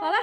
好了